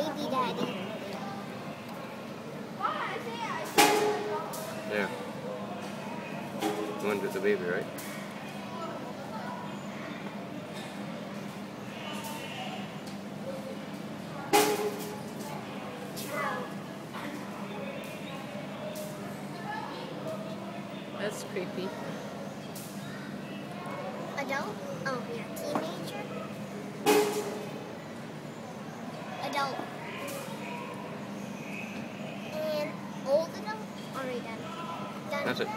baby daddy. Yeah. The one with the baby, right? That's creepy. Adult? Oh, yeah. Teenager? Adult. And old adult? Already done. Done. That's it.